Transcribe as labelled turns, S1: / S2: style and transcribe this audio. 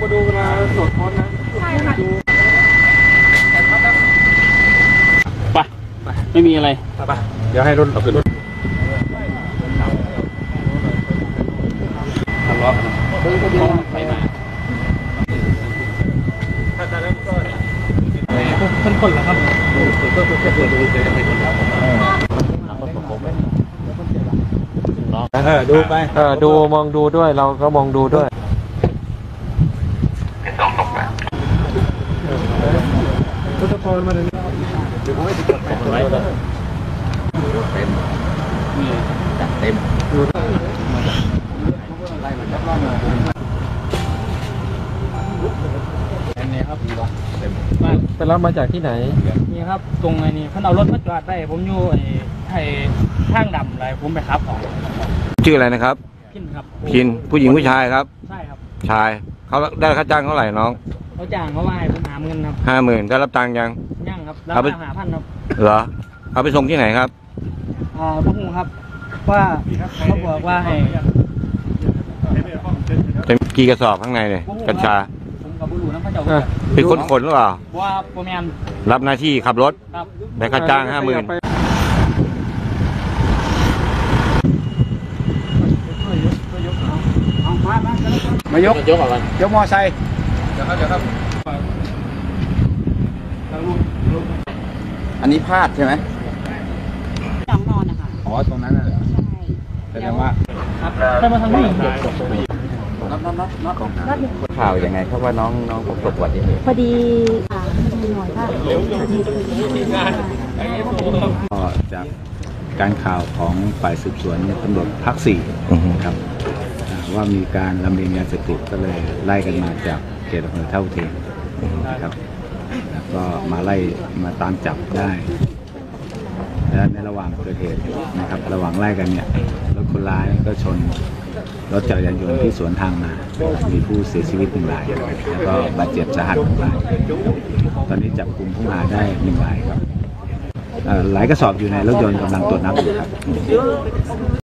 S1: มาดูเวลาตรวจค้นนะ
S2: ใช่ค่ะ
S3: ไปไม่มีอะไร
S1: ไปเดี๋ยวให้รถเอาขึ้นรถทะเลาะกัน
S3: ไปมา
S1: ถ้าจะเริ่มต้น
S3: เป็นคนเหรอครับ
S1: เออดูไป
S4: เออดูมองดูด้วยเราก็มองดูด้วย
S1: พุทธพรมาเลยเดี๋ยวผมให้ติดกับแม่
S3: ไว้เลยจัดเต็ม
S1: อันนี้ครับ
S3: บ้าน
S4: ไปรับมาจากที่ไหน
S3: นี่ครับ ตรงไอ้นี่เพิ่นเอารถมาจอดได้ผมอยู่ไอ้ไอ้ทางดำอะไรผมไปขับออก
S5: ชื่ออะไรนะครับ
S3: พินครับ
S5: พินผู้หญิงผู้ชายครับ
S3: ใช่ครับ
S5: ชายเขาได้ค่าจ้างเท่าไหร่น้อง
S3: เขาจ้างเขาว่าให้ผมหาเงินครับ
S5: ห้าหมื่นได้รับตังค์ยัง
S3: ย่างครับแล้ว
S5: เอาไป
S3: หาพันครับ
S5: เหรอ เอาไปส่งที่ไหนครับ
S3: อ่าพวกหูครับ ว่าเขาบอกว่าให้
S5: เป็นกี่กระสอบข้างในเนี่ยกัญชา
S3: ผมกับบุรุษน้ำพระเจ้า
S4: อะ
S5: เป็นคนขนหรือเปล่า
S3: ว่าโปรแมน
S5: รับหน้าที่ขับรถ
S3: ครับ
S5: ได้ค่าจ้างห้าหมื่น
S1: มายก
S3: ยกอะไร
S1: ยกมอไซค์ เดี๋ยวครับเดี๋ยวครับ
S6: อันนี้พลาดใช่ไหม
S2: สองนอนนะคะ
S1: อ๋อตรงนั้นน่ะเหรอ
S2: ใช่
S1: แสดงว่า
S3: ครับได้มาทางนี้
S6: น็อตน็อตน็อตน็อตข่าวยังไงครับว่าน้องน้องประสบอุบัติเหตุ
S2: พอดีอ่ามีหน่อยค่ะ
S7: ก็จากการข่าวของฝ่ายสืบสวนเนี่ยตำรวจภาคสี่
S5: อือฮึ
S7: นะครับอ่าว่ามีการลำเลียงยาเสพติดก็เลยไล่กันมาจาก เขตอำเภอเท่าเทียมนะครับแล้วก็มาไล่มาตามจับได้และในระหว่างเกิดเหตุนะครับ ระหว่างไล่กันเนี่ยรถคนร้ายก็ชนรถจักรยานยนต์ที่สวนทางมา มีผู้เสียชีวิตหนึ่งราย แล้วก็บาดเจ็บสาหัสหนึ่งราย ตอนนี้จับกลุ่มผู้หาได้หนึ่งรายครับหลายกระสอบอยู่ในรถยนต์กำลังตรวจนับอยู่ครับ